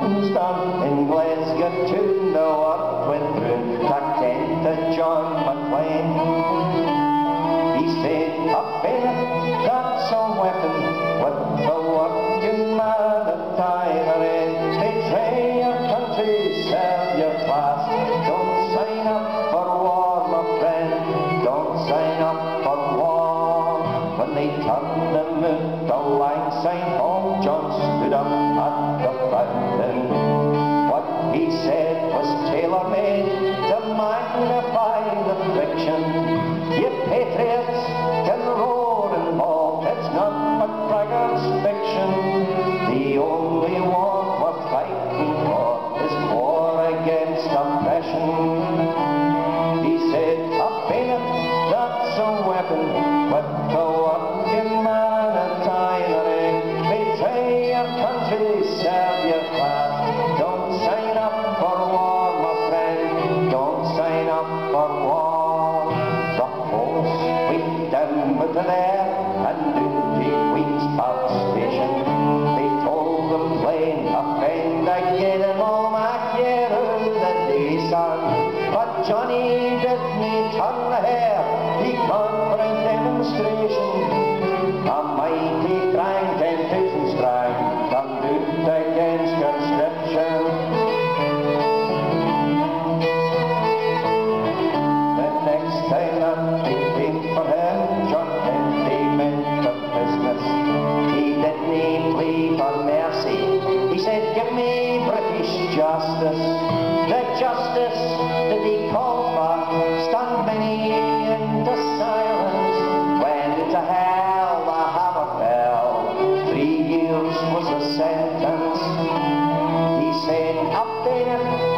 Kingston in Glasgow to the work went through, tucked into John Maclean. He said, in it, got some weapon with the working man at either end. Betray your country, serve your class. Don't sign up When they turned them out, the line sign home, John stood up at the fountain. What he said was tailor-made to magnify the fiction. You patriots can roar and bawl, it's not McGregor's fiction. The only war we're fighting for is war against oppression. He said, a bayonet, that's a weapon, but the Johnny didn't turn the hair, he gone for a demonstration. Justice. The justice that he called for stunned many into silence. When to hell the hammer fell, three years was the sentence. He said, up there